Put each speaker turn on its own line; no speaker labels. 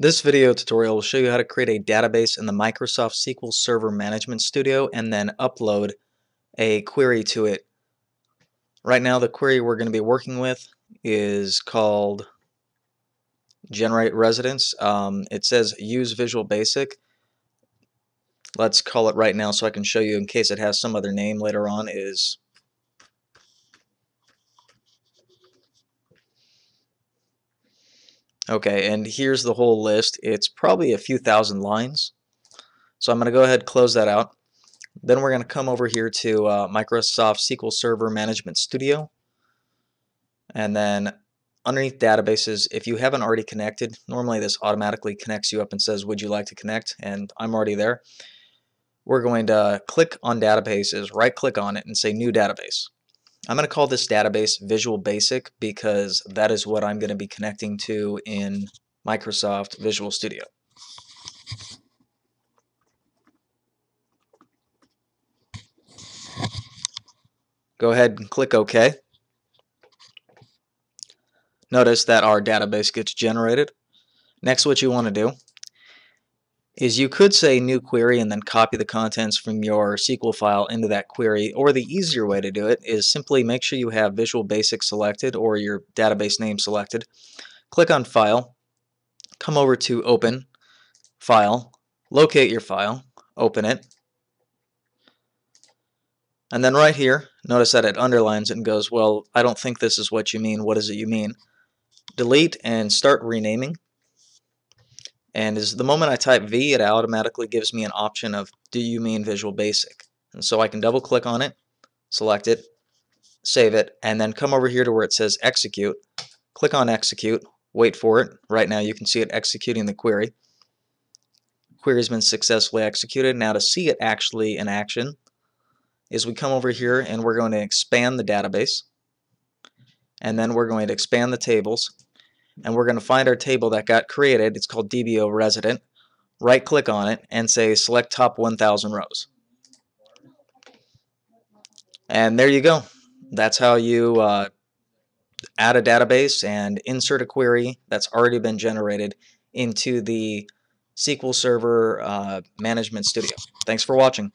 This video tutorial will show you how to create a database in the Microsoft SQL Server Management Studio and then upload a query to it. Right now the query we're going to be working with is called generate residence. Um, it says use Visual Basic. Let's call it right now so I can show you in case it has some other name later on is Okay, and here's the whole list. It's probably a few thousand lines. So I'm going to go ahead and close that out. Then we're going to come over here to uh, Microsoft SQL Server Management Studio. And then underneath databases, if you haven't already connected, normally this automatically connects you up and says, would you like to connect? And I'm already there. We're going to click on databases, right click on it and say new database. I'm going to call this database Visual Basic because that is what I'm going to be connecting to in Microsoft Visual Studio. Go ahead and click OK. Notice that our database gets generated. Next what you want to do is you could say new query and then copy the contents from your SQL file into that query or the easier way to do it is simply make sure you have Visual Basic selected or your database name selected. Click on File, come over to Open, File, locate your file, open it, and then right here, notice that it underlines it and goes, well, I don't think this is what you mean. What is it you mean? Delete and start renaming. And is the moment I type V, it automatically gives me an option of do you mean Visual Basic? And so I can double click on it, select it, save it, and then come over here to where it says execute. Click on execute, wait for it. Right now you can see it executing the query. Query has been successfully executed. Now to see it actually in action is we come over here and we're going to expand the database. And then we're going to expand the tables and we're going to find our table that got created. It's called DBO resident. Right click on it and say select top 1000 rows. And there you go. That's how you uh, add a database and insert a query that's already been generated into the SQL Server uh, Management Studio. Thanks for watching.